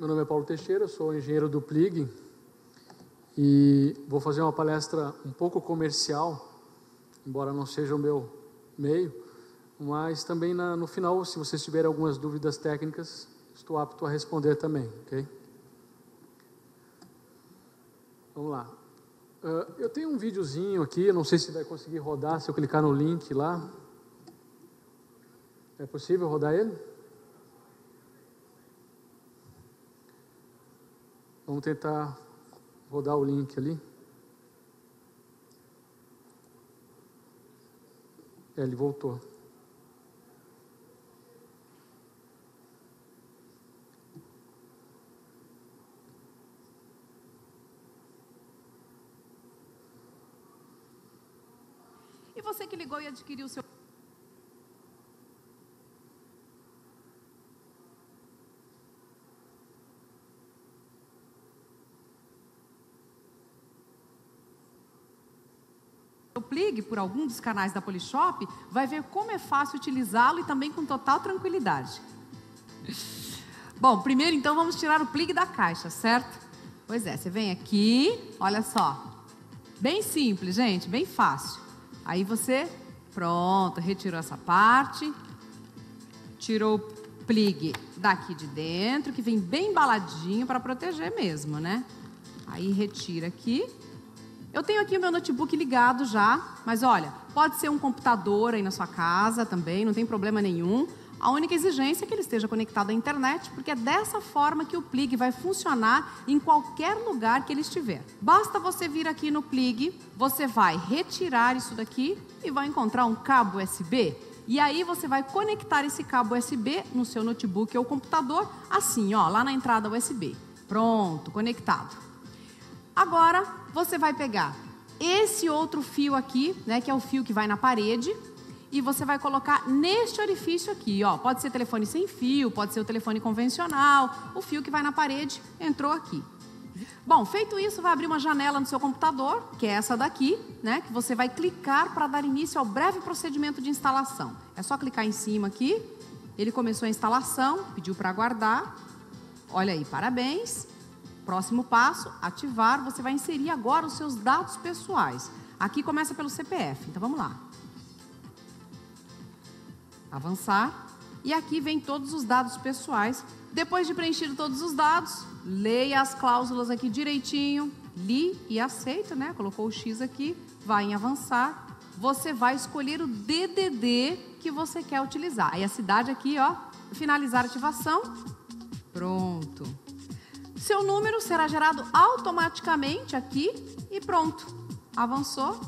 meu nome é Paulo Teixeira, sou engenheiro do Plig e vou fazer uma palestra um pouco comercial, embora não seja o meu meio, mas também na, no final, se vocês tiverem algumas dúvidas técnicas, estou apto a responder também, ok? Vamos lá. Uh, eu tenho um videozinho aqui, não sei se vai conseguir rodar, se eu clicar no link lá. É possível rodar ele? Vamos tentar rodar o link ali. É, ele voltou. E você que ligou e adquiriu o seu Por algum dos canais da Polishop, vai ver como é fácil utilizá-lo e também com total tranquilidade. Bom, primeiro então vamos tirar o Plig da caixa, certo? Pois é, você vem aqui, olha só. Bem simples, gente, bem fácil. Aí você, pronto, retirou essa parte, tirou o plig daqui de dentro, que vem bem embaladinho para proteger mesmo, né? Aí retira aqui eu tenho aqui o meu notebook ligado já, mas olha, pode ser um computador aí na sua casa também, não tem problema nenhum. A única exigência é que ele esteja conectado à internet, porque é dessa forma que o Plig vai funcionar em qualquer lugar que ele estiver. Basta você vir aqui no Plig, você vai retirar isso daqui e vai encontrar um cabo USB. E aí você vai conectar esse cabo USB no seu notebook ou computador, assim, ó, lá na entrada USB. Pronto, conectado. Agora, você vai pegar esse outro fio aqui, né, que é o fio que vai na parede, e você vai colocar neste orifício aqui, ó. Pode ser telefone sem fio, pode ser o telefone convencional, o fio que vai na parede entrou aqui. Bom, feito isso, vai abrir uma janela no seu computador, que é essa daqui, né, que você vai clicar para dar início ao breve procedimento de instalação. É só clicar em cima aqui. Ele começou a instalação, pediu para aguardar. Olha aí, parabéns. Próximo passo, ativar. Você vai inserir agora os seus dados pessoais. Aqui começa pelo CPF. Então vamos lá. Avançar. E aqui vem todos os dados pessoais. Depois de preencher todos os dados, leia as cláusulas aqui direitinho. Li e aceita, né? Colocou o X aqui. Vai em avançar. Você vai escolher o DDD que você quer utilizar. Aí a cidade aqui, ó. Finalizar a ativação. Pronto. Seu número será gerado automaticamente aqui e pronto. Avançou,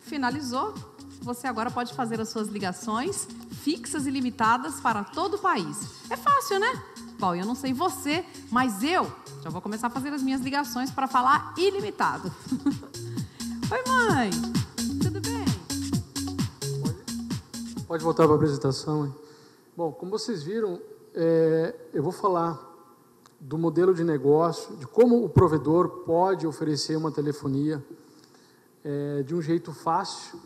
finalizou. Você agora pode fazer as suas ligações fixas e limitadas para todo o país. É fácil, né? Bom, eu não sei você, mas eu já vou começar a fazer as minhas ligações para falar ilimitado. Oi, mãe. Tudo bem? Pode, voltar para a apresentação. Bom, como vocês viram, é, eu vou falar do modelo de negócio, de como o provedor pode oferecer uma telefonia é, de um jeito fácil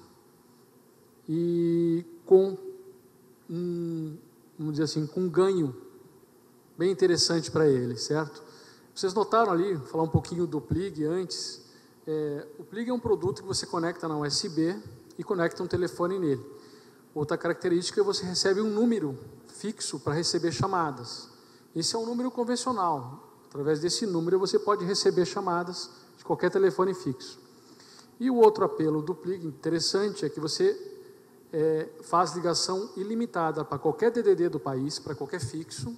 e com um, vamos dizer assim, com um ganho bem interessante para ele, certo? Vocês notaram ali, falar um pouquinho do Plig antes. É, o Plig é um produto que você conecta na USB e conecta um telefone nele. Outra característica é você recebe um número fixo para receber chamadas. Esse é um número convencional. Através desse número você pode receber chamadas de qualquer telefone fixo. E o outro apelo do Plig interessante é que você é, faz ligação ilimitada para qualquer DDD do país, para qualquer fixo.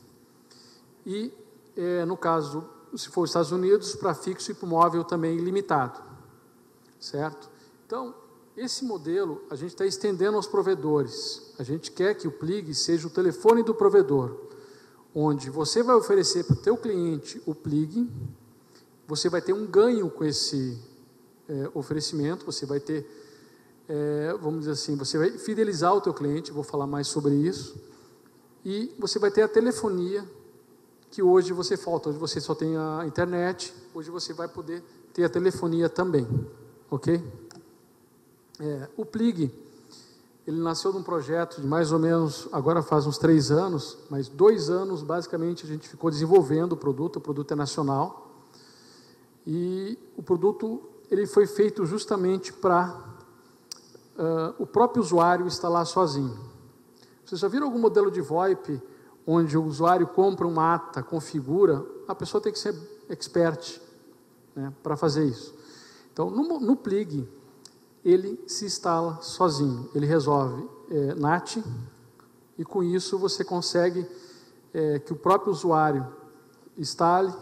E, é, no caso, se for os Estados Unidos, para fixo e para móvel também ilimitado. Certo? Então, esse modelo a gente está estendendo aos provedores. A gente quer que o Plig seja o telefone do provedor onde você vai oferecer para o teu cliente o plig, você vai ter um ganho com esse é, oferecimento, você vai ter, é, vamos dizer assim, você vai fidelizar o teu cliente, vou falar mais sobre isso, e você vai ter a telefonia, que hoje você falta, hoje você só tem a internet, hoje você vai poder ter a telefonia também, ok? É, o plig, ele nasceu de um projeto de mais ou menos, agora faz uns três anos, mas dois anos basicamente a gente ficou desenvolvendo o produto, o produto é nacional. E o produto ele foi feito justamente para uh, o próprio usuário instalar sozinho. Vocês já viram algum modelo de VoIP onde o usuário compra uma ata, configura? A pessoa tem que ser expert né, para fazer isso. Então, no, no Plig, ele se instala sozinho, ele resolve é, NAT, e com isso você consegue é, que o próprio usuário instale.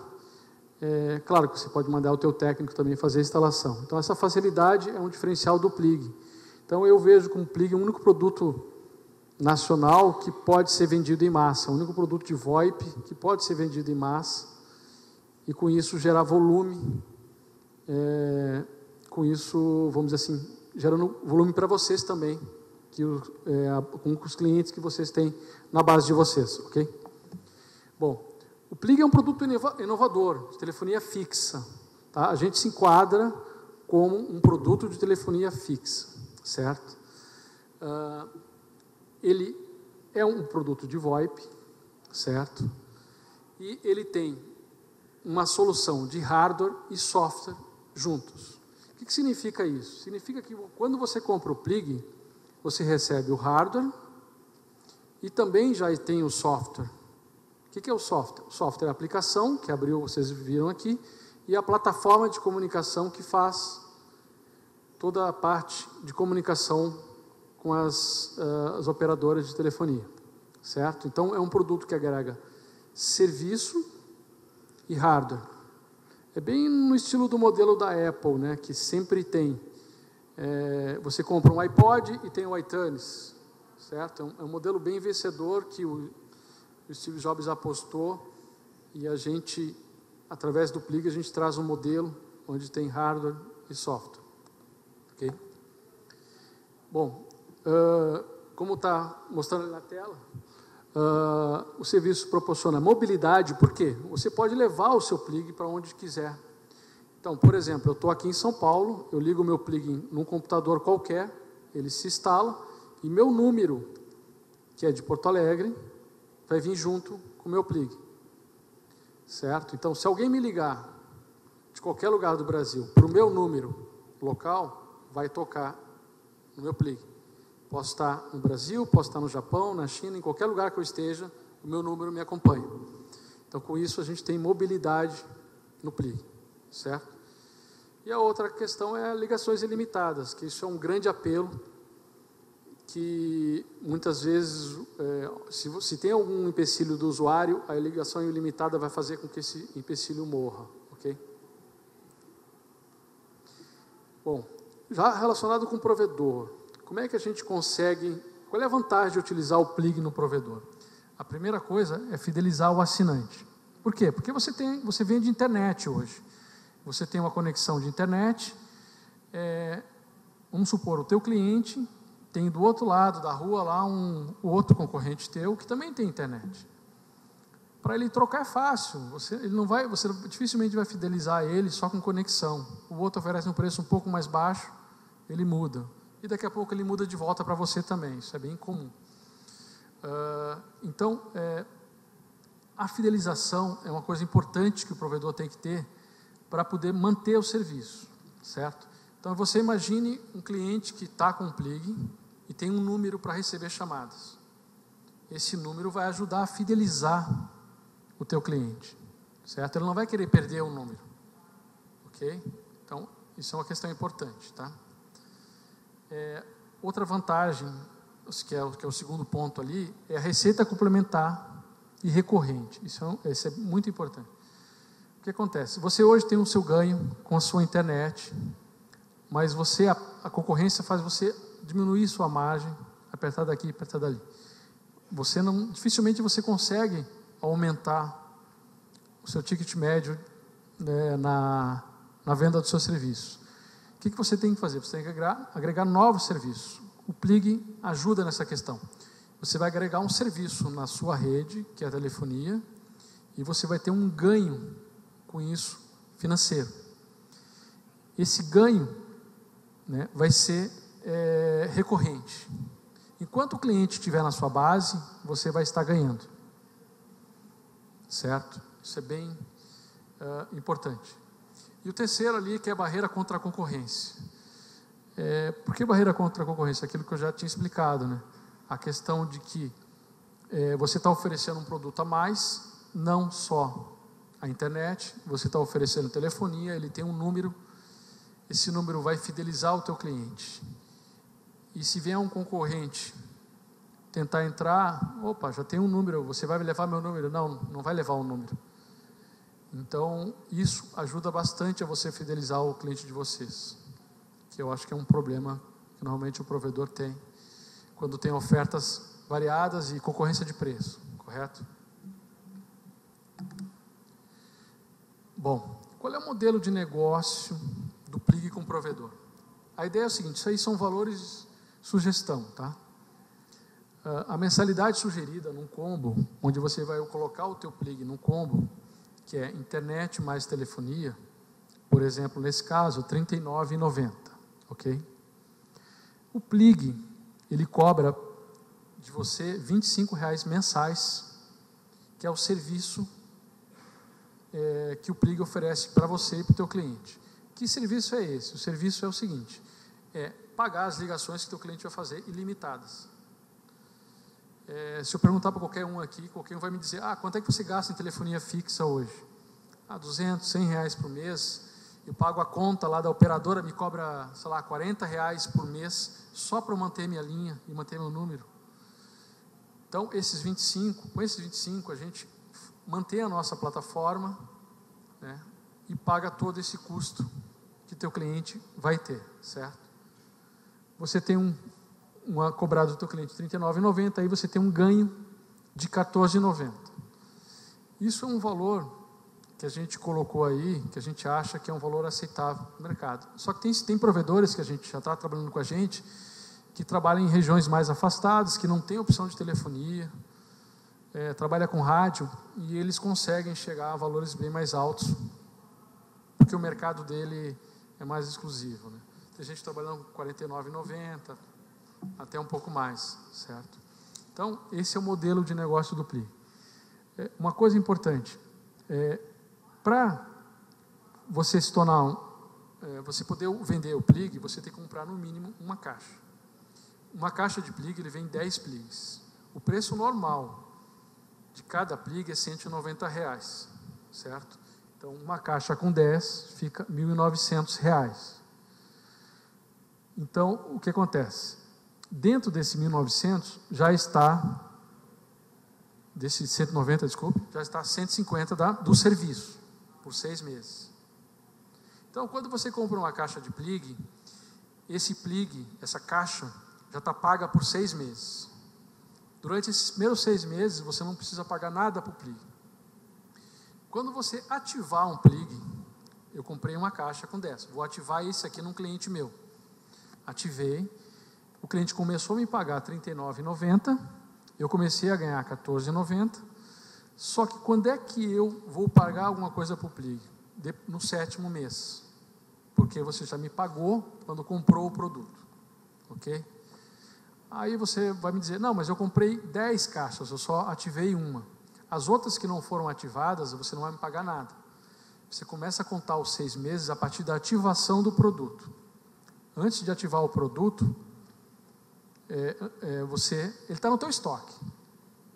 É, claro que você pode mandar o teu técnico também fazer a instalação. Então essa facilidade é um diferencial do Plig. Então eu vejo como Plig o único produto nacional que pode ser vendido em massa, o único produto de VoIP que pode ser vendido em massa e com isso gerar volume é, com isso, vamos dizer assim, gerando volume para vocês também, que é, com os clientes que vocês têm na base de vocês, ok? Bom, o Plig é um produto inovador, de telefonia fixa. Tá? A gente se enquadra como um produto de telefonia fixa, certo? Uh, ele é um produto de VoIP, certo? E ele tem uma solução de hardware e software juntos. O que, significa isso? Significa que quando você compra o Plig, você recebe o hardware e também já tem o software. O que, que é o software? O software é a aplicação, que abriu, vocês viram aqui, e a plataforma de comunicação que faz toda a parte de comunicação com as, uh, as operadoras de telefonia, certo? Então é um produto que agrega serviço e hardware. É bem no estilo do modelo da Apple, né, que sempre tem. É, você compra um iPod e tem o iTunes, certo? É um, é um modelo bem vencedor que o, o, Steve Jobs apostou e a gente, através do Plig, a gente traz um modelo onde tem hardware e software. Ok? Bom, uh, como está mostrando na tela, Uh, o serviço proporciona mobilidade, por quê? Você pode levar o seu plig para onde quiser. Então, por exemplo, eu estou aqui em São Paulo, eu ligo o meu plig num computador qualquer, ele se instala, e meu número, que é de Porto Alegre, vai vir junto com o meu plig. Certo? Então, se alguém me ligar de qualquer lugar do Brasil para o meu número local, vai tocar no meu plig. Posso estar no Brasil, posso estar no Japão, na China, em qualquer lugar que eu esteja, o meu número me acompanha. Então, com isso, a gente tem mobilidade no PLI, certo? E a outra questão é ligações ilimitadas, que isso é um grande apelo, que muitas vezes, é, se, se tem algum empecilho do usuário, a ligação ilimitada vai fazer com que esse empecilho morra, ok? Bom, já relacionado com o provedor, como é que a gente consegue, qual é a vantagem de utilizar o Plig no provedor? A primeira coisa é fidelizar o assinante. Por quê? Porque você, tem, você vende internet hoje. Você tem uma conexão de internet, é, vamos supor, o teu cliente tem do outro lado da rua lá um outro concorrente teu que também tem internet. Para ele trocar é fácil, você, ele não vai, você dificilmente vai fidelizar ele só com conexão. O outro oferece um preço um pouco mais baixo, ele muda e daqui a pouco ele muda de volta para você também. Isso é bem comum. Uh, então, é, a fidelização é uma coisa importante que o provedor tem que ter para poder manter o serviço, certo? Então, você imagine um cliente que está com um plig e tem um número para receber chamadas. Esse número vai ajudar a fidelizar o teu cliente, certo? Ele não vai querer perder o número, ok? Então, isso é uma questão importante, tá? É, outra vantagem, que é, que é, o segundo ponto ali, é a receita complementar e recorrente. Isso é, isso é muito importante. O que acontece? Você hoje tem o seu ganho com a sua internet, mas você a, a concorrência faz você diminuir sua margem, apertar daqui, apertar dali. Você não, dificilmente você consegue aumentar o seu ticket médio né, na, na venda do seu serviço. O que, que você tem que fazer? Você tem que agregar, agregar novos serviços. O Plig ajuda nessa questão. Você vai agregar um serviço na sua rede, que é a telefonia, e você vai ter um ganho com isso financeiro. Esse ganho né, vai ser é, recorrente. Enquanto o cliente estiver na sua base, você vai estar ganhando. Certo? Isso é bem uh, importante. E o terceiro ali, que é a barreira contra a concorrência. É, por que barreira contra a concorrência? Aquilo que eu já tinha explicado, né? A questão de que é, você está oferecendo um produto a mais, não só a internet, você está oferecendo telefonia, ele tem um número, esse número vai fidelizar o teu cliente. E se vier um concorrente tentar entrar, opa, já tem um número, você vai levar meu número? Não, não vai levar o um número. Então, isso ajuda bastante a você fidelizar o cliente de vocês, que eu acho que é um problema que normalmente o provedor tem, quando tem ofertas variadas e concorrência de preço, correto? Bom, qual é o modelo de negócio do Plig com o provedor? A ideia é o seguinte: isso aí são valores sugestão, tá? Ah, a mensalidade sugerida num combo, onde você vai colocar o teu Plig num combo, que é internet mais telefonia, por exemplo, nesse caso, R$ 39,90, ok? O Plig, ele cobra de você R$ 25,00 mensais, que é o serviço é, que o Plig oferece para você e para o teu cliente. Que serviço é esse? O serviço é o seguinte, é pagar as ligações que o teu cliente vai fazer ilimitadas. É, se eu perguntar para qualquer um aqui, qualquer um vai me dizer, ah, quanto é que você gasta em telefonia fixa hoje? Ah, 200, 100 reais por mês, eu pago a conta lá da operadora, me cobra, sei lá, 40 reais por mês, só para manter minha linha e manter meu número. Então, esses 25, com esses 25, a gente mantém a nossa plataforma né, e paga todo esse custo que teu cliente vai ter, certo? Você tem um, uma cobrada do teu cliente R$ 39,90, aí você tem um ganho de R$ 14,90. Isso é um valor que a gente colocou aí, que a gente acha que é um valor aceitável no mercado. Só que tem, tem provedores que a gente já está trabalhando com a gente, que trabalham em regiões mais afastadas, que não tem opção de telefonia, é, trabalha com rádio, e eles conseguem chegar a valores bem mais altos, porque o mercado dele é mais exclusivo. Né? Tem gente trabalhando com R$ 49,90, até um pouco mais, certo? Então, esse é o modelo de negócio do PLI. É, uma coisa importante, é, para você se tornar, um, é, você poder vender o plig, você tem que comprar no mínimo uma caixa. Uma caixa de plig, ele vem 10 pligs. O preço normal de cada plig é 190 reais, certo? Então, uma caixa com 10 fica 1.900 reais. Então, o que acontece? Dentro desse 1900 já está, desse 190, desculpe, já está 150 da, do serviço, por seis meses. Então, quando você compra uma caixa de plig, esse plig, essa caixa, já está paga por seis meses. Durante esses primeiros seis meses, você não precisa pagar nada para o plig. Quando você ativar um plig, eu comprei uma caixa com 10, vou ativar esse aqui num cliente meu. Ativei, o cliente começou a me pagar R$ 39,90, eu comecei a ganhar R$ 14,90, só que quando é que eu vou pagar alguma coisa para o Plig? No sétimo mês, porque você já me pagou quando comprou o produto, ok? Aí você vai me dizer, não, mas eu comprei 10 caixas, eu só ativei uma. As outras que não foram ativadas, você não vai me pagar nada. Você começa a contar os seis meses a partir da ativação do produto. Antes de ativar o produto, é, é, você, ele está no teu estoque,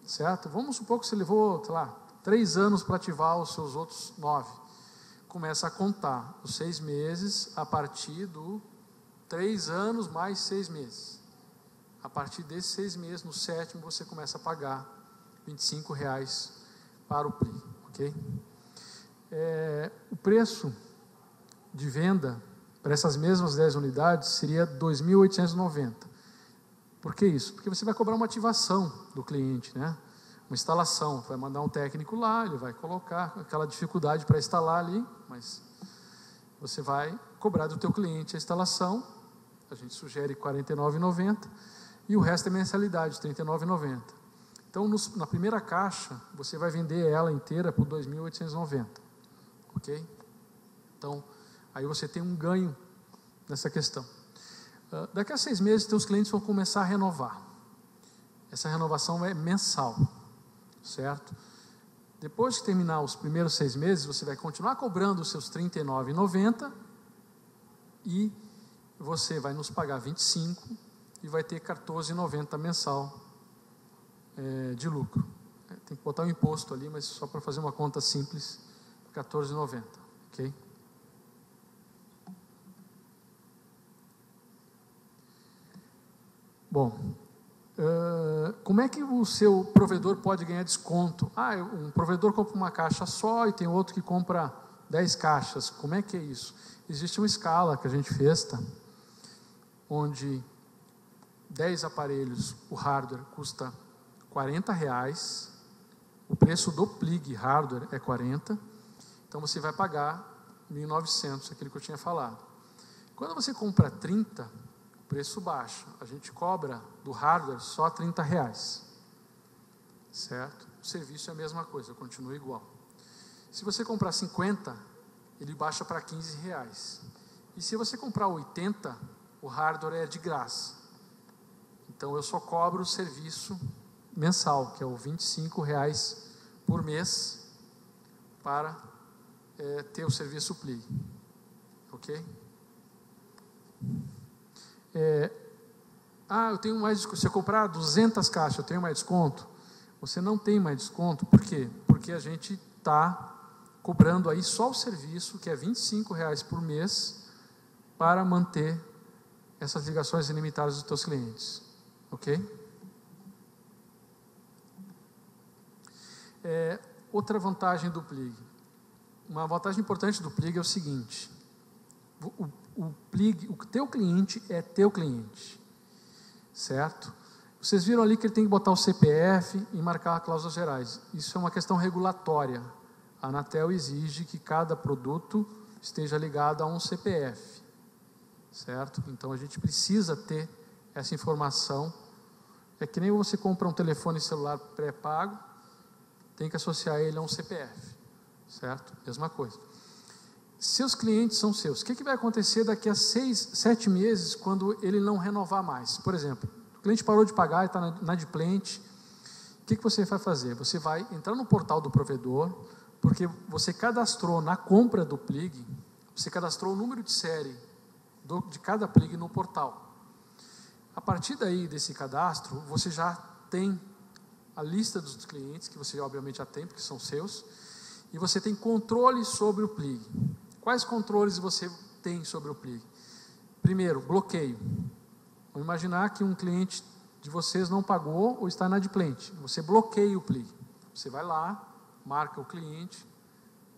certo? Vamos supor que você levou, sei lá, três anos para ativar os seus outros nove. Começa a contar os seis meses a partir do três anos mais seis meses. A partir desses seis meses, no sétimo, você começa a pagar 25 reais para o PRI, ok? É, o preço de venda para essas mesmas 10 unidades seria 2.890. Por que isso? Porque você vai cobrar uma ativação do cliente, né? Uma instalação, vai mandar um técnico lá, ele vai colocar aquela dificuldade para instalar ali, mas você vai cobrar do teu cliente a instalação, a gente sugere R$ 49,90 e o resto é mensalidade, R$ 39,90. Então, nos, na primeira caixa, você vai vender ela inteira por R$ 2.890, ok? Então, aí você tem um ganho nessa questão. Ah, daqui a seis meses, teus clientes vão começar a renovar. Essa renovação é mensal, certo? Depois de terminar os primeiros seis meses, você vai continuar cobrando os seus R$ 39,90 e você vai nos pagar 25 e vai ter 14,90 mensal é, de lucro. É, tem que botar o um imposto ali, mas só para fazer uma conta simples, 14,90, ok? Bom, uh, como é que o seu provedor pode ganhar desconto? Ah, um provedor compra uma caixa só e tem outro que compra 10 caixas. Como é que é isso? Existe uma escala que a gente fez, tá? onde 10 aparelhos, o hardware custa 40 reais, o preço do plig hardware é 40, então você vai pagar 1.900, aquilo que eu tinha falado. Quando você compra 30, preço baixo. A gente cobra do hardware só 30 reais. Certo? O serviço é a mesma coisa, continua igual. Se você comprar 50, ele baixa para 15 reais. E se você comprar 80, o hardware é de graça. Então eu só cobro o serviço mensal, que é o 25 reais por mês, para é, ter o serviço Pli. Ok? É, ah, eu tenho mais Se eu comprar 200 caixas, eu tenho mais desconto. Você não tem mais desconto, por quê? Porque a gente está cobrando aí só o serviço, que é 25 reais por mês, para manter essas ligações ilimitadas dos teus clientes. Ok? É, outra vantagem do Plig. Uma vantagem importante do Plig é o seguinte: o, o plig, o teu cliente é teu cliente, certo? Vocês viram ali que ele tem que botar o CPF e marcar cláusulas gerais. Isso é uma questão regulatória. A Anatel exige que cada produto esteja ligado a um CPF, certo? Então a gente precisa ter essa informação. É que nem você compra um telefone celular pré-pago, tem que associar ele a um CPF, certo? Mesma coisa. Seus clientes são seus. O que, que vai acontecer daqui a seis, sete meses quando ele não renovar mais? Por exemplo, o cliente parou de pagar e está na inadimplente. O que, que você vai fazer? Você vai entrar no portal do provedor, porque você cadastrou na compra do plig, você cadastrou o número de série do, de cada plig no portal. A partir daí desse cadastro, você já tem a lista dos clientes, que você obviamente já tem, porque são seus, e você tem controle sobre o plig. Quais controles você tem sobre o plig? Primeiro, bloqueio. Vamos imaginar que um cliente de vocês não pagou ou está inadimplente. Você bloqueia o plig. Você vai lá, marca o cliente,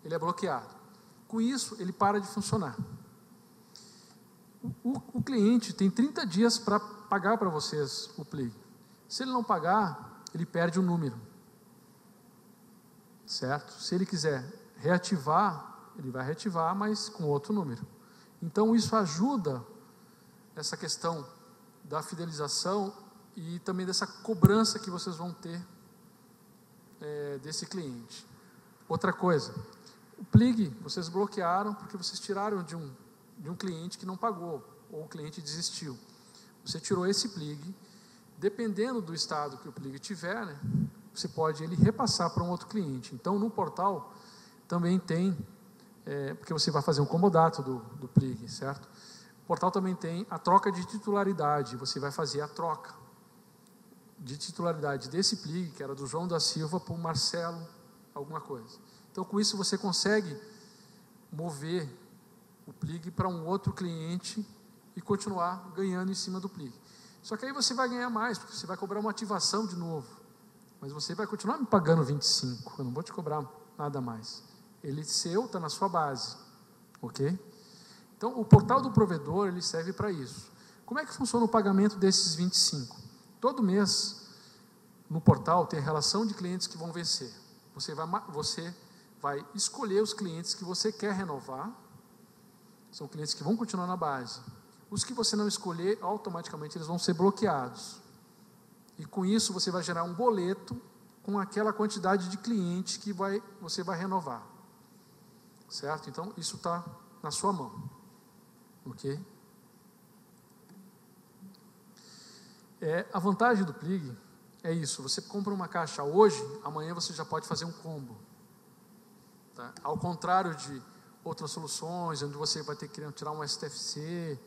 ele é bloqueado. Com isso, ele para de funcionar. O, o cliente tem 30 dias para pagar para vocês o plig. Se ele não pagar, ele perde o número. Certo? Se ele quiser reativar ele vai reativar, mas com outro número. Então isso ajuda essa questão da fidelização e também dessa cobrança que vocês vão ter é, desse cliente. Outra coisa, o plig vocês bloquearam porque vocês tiraram de um, de um cliente que não pagou ou o cliente desistiu. Você tirou esse plig, dependendo do estado que o plig tiver, né, você pode ele repassar para um outro cliente. Então no portal também tem é, porque você vai fazer um comodato do, do plig, certo? O portal também tem a troca de titularidade, você vai fazer a troca de titularidade desse plig, que era do João da Silva, para o Marcelo, alguma coisa. Então, com isso, você consegue mover o plig para um outro cliente e continuar ganhando em cima do plig. Só que aí você vai ganhar mais, porque você vai cobrar uma ativação de novo. Mas você vai continuar me pagando 25, eu não vou te cobrar nada mais. Ele seu está na sua base, ok? Então, o portal do provedor ele serve para isso. Como é que funciona o pagamento desses 25? Todo mês, no portal, tem a relação de clientes que vão vencer. Você vai, você vai escolher os clientes que você quer renovar, são clientes que vão continuar na base. Os que você não escolher, automaticamente eles vão ser bloqueados. E com isso você vai gerar um boleto com aquela quantidade de clientes que vai, você vai renovar. Certo? Então, isso está na sua mão. Ok? É, a vantagem do plig é isso. Você compra uma caixa hoje, amanhã você já pode fazer um combo. Tá? Ao contrário de outras soluções, onde você vai ter que tirar um STFC,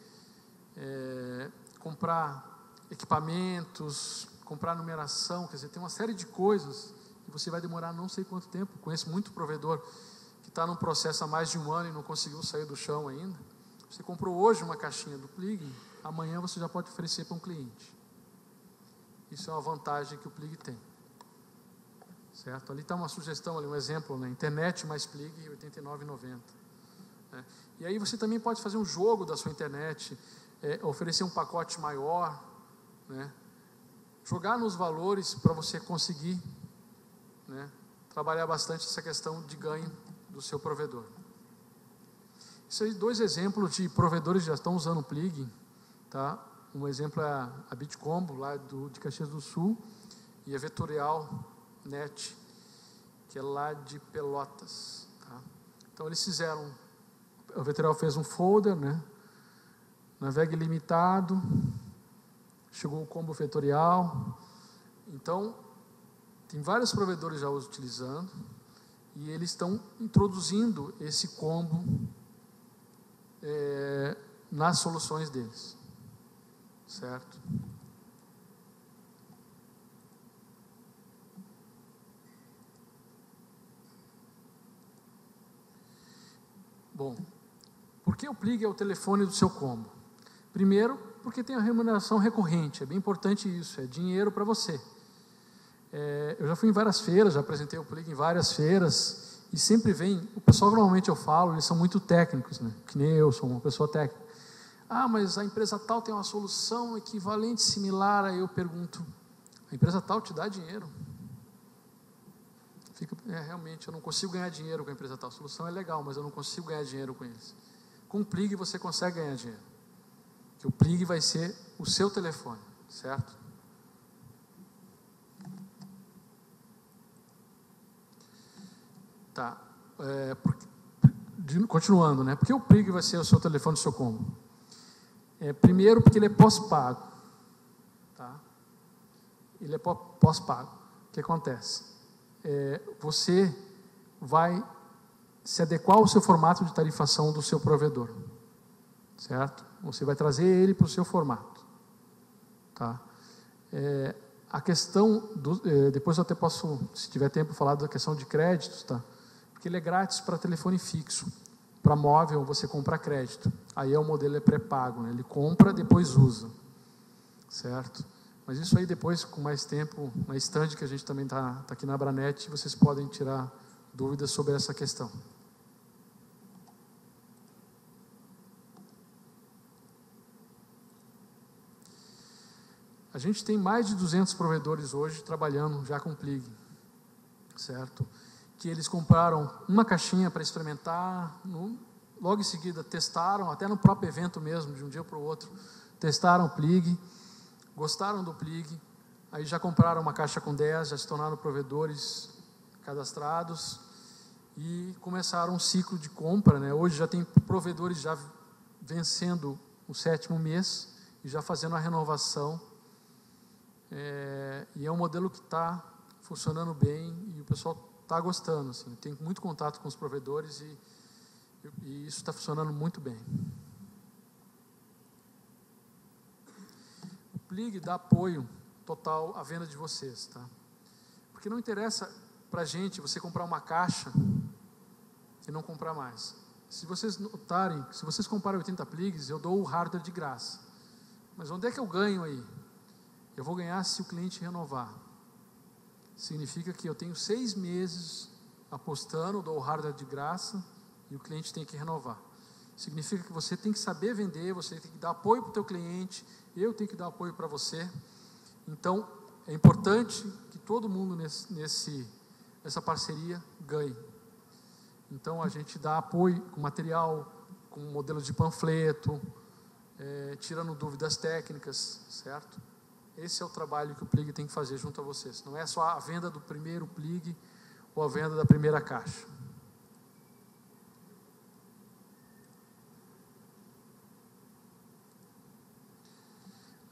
é, comprar equipamentos, comprar numeração, quer dizer, tem uma série de coisas que você vai demorar não sei quanto tempo. Conheço muito provedor que está num processo há mais de um ano e não conseguiu sair do chão ainda. Você comprou hoje uma caixinha do Plig, amanhã você já pode oferecer para um cliente. Isso é uma vantagem que o Plig tem. Certo? Ali está uma sugestão, ali um exemplo, né? internet mais Plig, R$ 89,90. Né? E aí você também pode fazer um jogo da sua internet, é, oferecer um pacote maior, né? jogar nos valores para você conseguir né? trabalhar bastante essa questão de ganho do seu provedor. Aí, dois exemplos de provedores já estão usando o Plig, tá? Um exemplo é a Bitcombo, lá do, de Caxias do Sul, e a Vetorial Net, que é lá de Pelotas. Tá? Então, eles fizeram, a Vetorial fez um folder, né? Navegue limitado, chegou o combo vetorial. Então, tem vários provedores já utilizando, e eles estão introduzindo esse combo é, nas soluções deles. Certo? Bom, por que o Plig é o telefone do seu combo? Primeiro, porque tem a remuneração recorrente, é bem importante isso, é dinheiro para você. É, eu já fui em várias feiras, já apresentei o Plig em várias feiras, e sempre vem, o pessoal normalmente eu falo, eles são muito técnicos, né? que nem eu sou uma pessoa técnica. Ah, mas a empresa tal tem uma solução equivalente, similar, aí eu pergunto, a empresa tal te dá dinheiro? Fica, é, realmente, eu não consigo ganhar dinheiro com a empresa tal. A solução é legal, mas eu não consigo ganhar dinheiro com eles. Com o Plig você consegue ganhar dinheiro. Que o Plig vai ser o seu telefone, certo? Tá. É, de, continuando, né? Por que o PRIG vai ser o seu telefone do seu combo? É, primeiro, porque ele é pós-pago. Tá? Ele é pós-pago. O que acontece? É, você vai se adequar ao seu formato de tarifação do seu provedor. Certo? Você vai trazer ele para o seu formato. Tá? É, a questão, do, é, depois eu até posso, se tiver tempo, falar da questão de créditos, tá? Porque ele é grátis para telefone fixo. Para móvel, você compra crédito. Aí é o modelo é pré-pago, né? ele compra, depois usa. Certo? Mas isso aí depois, com mais tempo, na estande que a gente também está tá aqui na Abranet, vocês podem tirar dúvidas sobre essa questão. A gente tem mais de 200 provedores hoje trabalhando já com Plig, certo? Que eles compraram uma caixinha para experimentar, no, logo em seguida testaram, até no próprio evento mesmo, de um dia para o outro, testaram o Plig, gostaram do Plig, aí já compraram uma caixa com 10, já se tornaram provedores cadastrados e começaram um ciclo de compra. Né? Hoje já tem provedores já vencendo o sétimo mês e já fazendo a renovação. É, e é um modelo que está funcionando bem e o pessoal está gostando. Assim, tem muito contato com os provedores e, e isso está funcionando muito bem. O Plig dá apoio total à venda de vocês, tá? Porque não interessa para a gente você comprar uma caixa e não comprar mais. Se vocês notarem, se vocês comprarem 80 pligs, eu dou o hardware de graça. Mas onde é que eu ganho aí? Eu vou ganhar se o cliente renovar significa que eu tenho seis meses apostando, dou o hardware de graça e o cliente tem que renovar. Significa que você tem que saber vender, você tem que dar apoio para o teu cliente, eu tenho que dar apoio para você. Então, é importante que todo mundo nesse, nesse, nessa parceria ganhe. Então, a gente dá apoio com material, com modelos de panfleto, é, tirando dúvidas técnicas, certo? Esse é o trabalho que o Plig tem que fazer junto a vocês. Não é só a venda do primeiro Plig ou a venda da primeira caixa.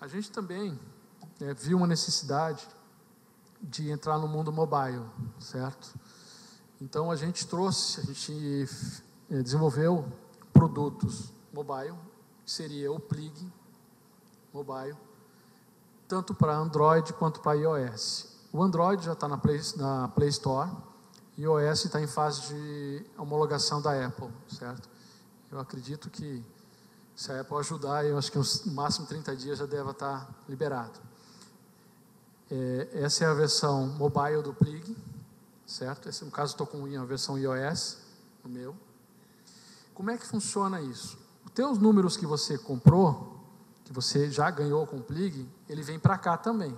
A gente também é, viu uma necessidade de entrar no mundo mobile, certo? Então a gente trouxe, a gente eh, desenvolveu produtos mobile, que seria o Plig mobile, tanto para Android quanto para iOS. O Android já está na Play, na Play Store, iOS está em fase de homologação da Apple, certo? Eu acredito que se a Apple ajudar, eu acho que no máximo 30 dias já deve estar liberado. É, essa é a versão mobile do Plig, certo? Esse, no caso, estou com a versão iOS, o meu. Como é que funciona isso? Os teus números que você comprou, que você já ganhou com o Plig, ele vem para cá também.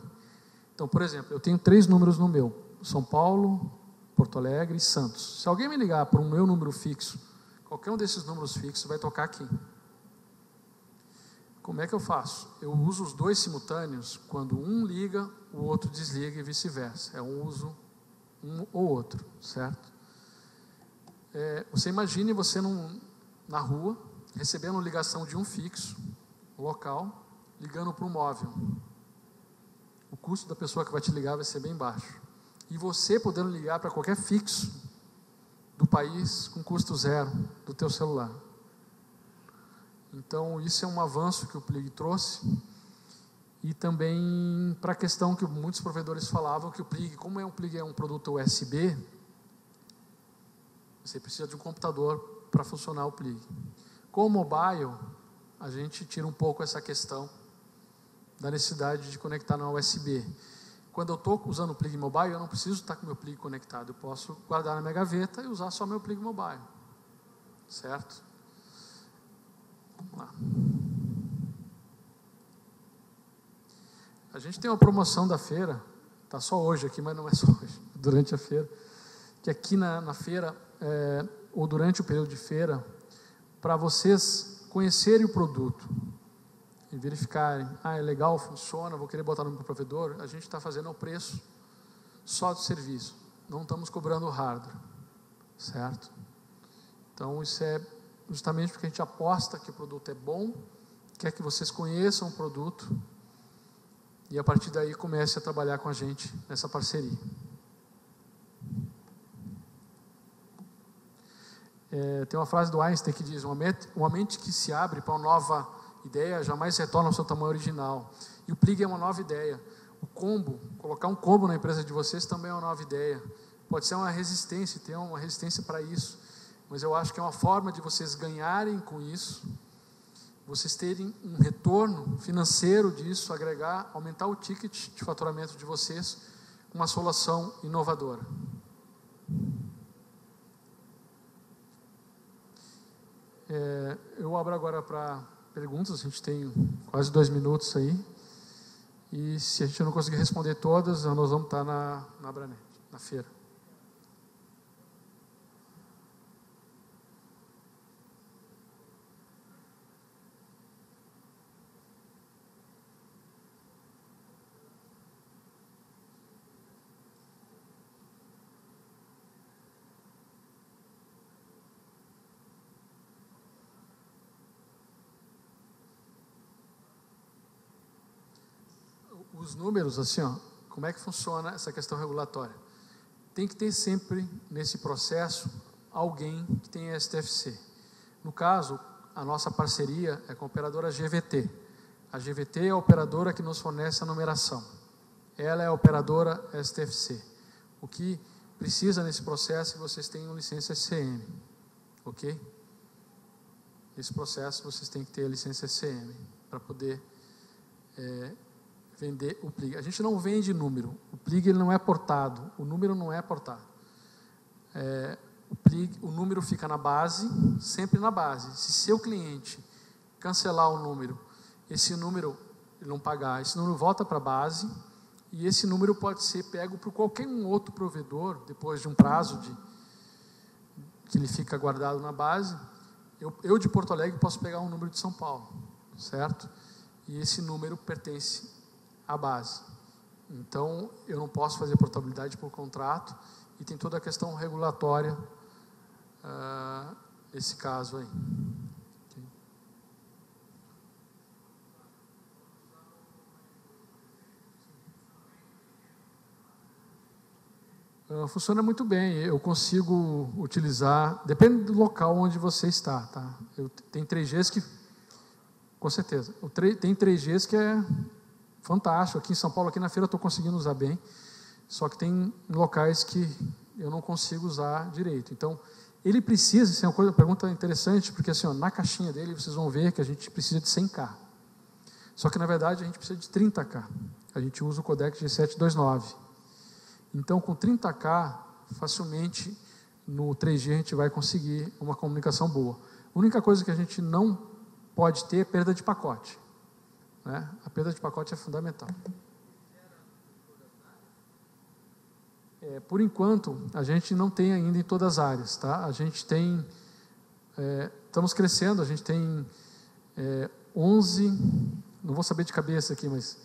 Então, por exemplo, eu tenho três números no meu: São Paulo, Porto Alegre e Santos. Se alguém me ligar para o meu número fixo, qualquer um desses números fixos vai tocar aqui. Como é que eu faço? Eu uso os dois simultâneos quando um liga, o outro desliga e vice-versa. É um uso um ou outro, certo? É, você imagine você num, na rua, recebendo ligação de um fixo local, ligando para um móvel. O custo da pessoa que vai te ligar vai ser bem baixo. E você podendo ligar para qualquer fixo do país com custo zero do teu celular. Então, isso é um avanço que o Plig trouxe. E também para a questão que muitos provedores falavam que o Plig, como é um Plig é um produto USB, você precisa de um computador para funcionar o Plig. Com o mobile, a gente tira um pouco essa questão da necessidade de conectar na USB. Quando eu estou usando o Plig Mobile, eu não preciso estar com o meu Plig conectado. Eu posso guardar na minha gaveta e usar só meu Plig Mobile. Certo? Vamos lá. A gente tem uma promoção da feira, está só hoje aqui, mas não é só hoje, durante a feira. Que aqui na, na feira, é, ou durante o período de feira, para vocês conhecerem o produto e verificarem, ah, é legal, funciona, vou querer botar no meu provedor, a gente está fazendo o preço só do serviço, não estamos cobrando o hardware, certo? Então, isso é justamente porque a gente aposta que o produto é bom, quer que vocês conheçam o produto e a partir daí comece a trabalhar com a gente nessa parceria. É, tem uma frase do Einstein que diz: uma mente, uma mente que se abre para uma nova ideia jamais retorna ao seu tamanho original. E o Plig é uma nova ideia. O combo, colocar um combo na empresa de vocês também é uma nova ideia. Pode ser uma resistência, ter uma resistência para isso mas eu acho que é uma forma de vocês ganharem com isso, vocês terem um retorno financeiro disso, agregar, aumentar o ticket de faturamento de vocês com uma solução inovadora. É, eu abro agora para perguntas, a gente tem quase dois minutos aí. E se a gente não conseguir responder todas, nós vamos estar na, na Branet, na feira. Os números, assim, ó, como é que funciona essa questão regulatória? Tem que ter sempre nesse processo alguém que tenha STFC. No caso, a nossa parceria é com a operadora GVT. A GVT é a operadora que nos fornece a numeração. Ela é a operadora STFC. O que precisa nesse processo é que vocês tenham licença SCM. Ok? Nesse processo vocês têm que ter a licença SCM para poder é, vender o plig. A gente não vende número. O plig ele não é portado. O número não é portado. É, o, plig, o número fica na base, sempre na base. Se seu cliente cancelar o número, esse número ele não pagar, esse número volta para a base e esse número pode ser pego por qualquer um outro provedor depois de um prazo de que ele fica guardado na base. Eu, eu de Porto Alegre posso pegar um número de São Paulo, certo? E esse número pertence a base. Então, eu não posso fazer portabilidade por contrato e tem toda a questão regulatória uh, esse caso aí. Uh, funciona muito bem. Eu consigo utilizar, depende do local onde você está, tá? Eu, tem 3Gs que, com certeza, o 3, tem 3Gs que é fantástico. Aqui em São Paulo, aqui na feira, estou conseguindo usar bem. Só que tem locais que eu não consigo usar direito. Então, ele precisa, isso é uma, coisa, uma pergunta interessante, porque assim, ó, na caixinha dele vocês vão ver que a gente precisa de 100K. Só que na verdade a gente precisa de 30K. A gente usa o codec G729. Então, com 30K, facilmente no 3G a gente vai conseguir uma comunicação boa. A única coisa que a gente não pode ter é perda de pacote. Né? A perda de pacote é fundamental. É, por enquanto, a gente não tem ainda em todas as áreas. Tá? A gente tem, é, estamos crescendo, a gente tem é, 11, não vou saber de cabeça aqui, mas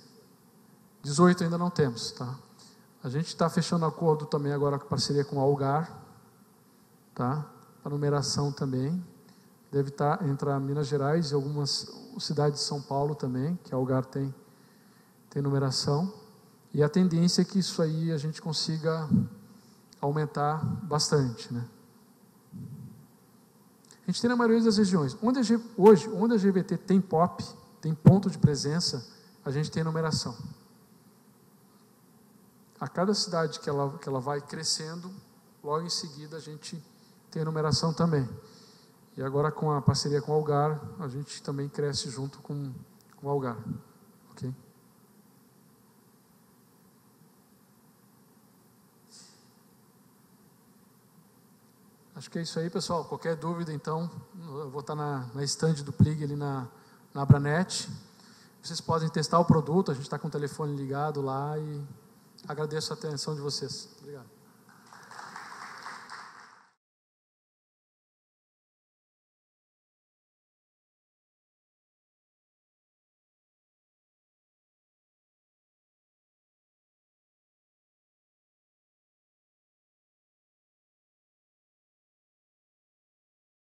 18 ainda não temos. Tá? A gente está fechando acordo também agora com parceria com a Algar, tá? A numeração também. Deve estar tá, entre Minas Gerais e algumas cidades de São Paulo também, que a Algar tem, tem numeração. E a tendência é que isso aí a gente consiga aumentar bastante, né? A gente tem na maioria das regiões. Onde a, hoje, onde a GVT tem POP, tem ponto de presença, a gente tem numeração a cada cidade que ela, que ela vai crescendo, logo em seguida a gente tem numeração também. E agora com a parceria com o Algar, a gente também cresce junto com, com o Algar. Ok? Acho que é isso aí, pessoal. Qualquer dúvida, então, eu vou estar na, na stand do Plig ali na, na Abranet. Vocês podem testar o produto, a gente está com o telefone ligado lá e Agradeço a atenção de vocês.